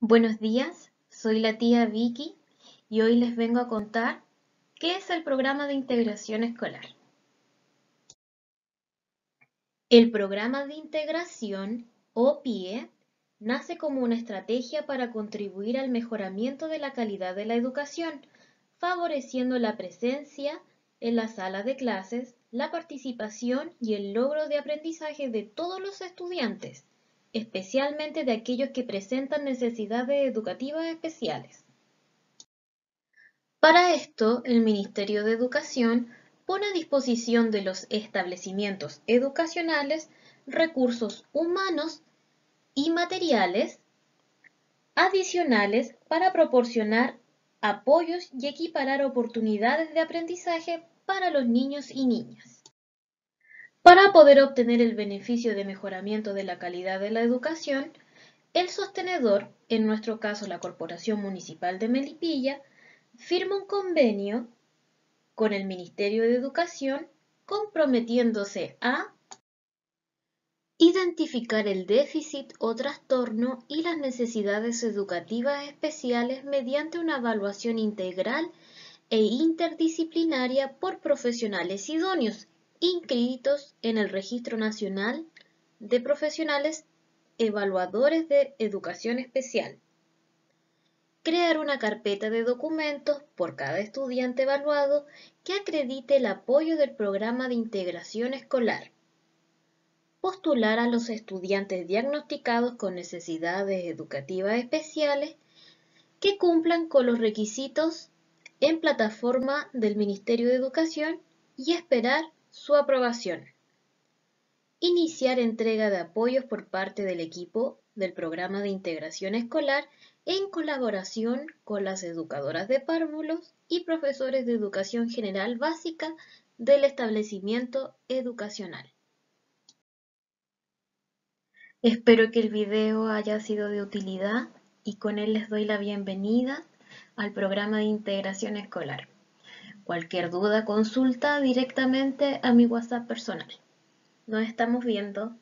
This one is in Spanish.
Buenos días, soy la tía Vicky y hoy les vengo a contar qué es el programa de integración escolar. El programa de integración, o PIE, nace como una estrategia para contribuir al mejoramiento de la calidad de la educación, favoreciendo la presencia en la sala de clases, la participación y el logro de aprendizaje de todos los estudiantes especialmente de aquellos que presentan necesidades educativas especiales. Para esto, el Ministerio de Educación pone a disposición de los establecimientos educacionales recursos humanos y materiales adicionales para proporcionar apoyos y equiparar oportunidades de aprendizaje para los niños y niñas. Para poder obtener el beneficio de mejoramiento de la calidad de la educación, el sostenedor, en nuestro caso la Corporación Municipal de Melipilla, firma un convenio con el Ministerio de Educación comprometiéndose a identificar el déficit o trastorno y las necesidades educativas especiales mediante una evaluación integral e interdisciplinaria por profesionales idóneos inscritos en el Registro Nacional de Profesionales Evaluadores de Educación Especial. Crear una carpeta de documentos por cada estudiante evaluado que acredite el apoyo del programa de integración escolar. Postular a los estudiantes diagnosticados con necesidades educativas especiales que cumplan con los requisitos en plataforma del Ministerio de Educación y esperar su aprobación. Iniciar entrega de apoyos por parte del equipo del programa de integración escolar en colaboración con las educadoras de párvulos y profesores de educación general básica del establecimiento educacional. Espero que el video haya sido de utilidad y con él les doy la bienvenida al programa de integración escolar. Cualquier duda, consulta directamente a mi WhatsApp personal. Nos estamos viendo.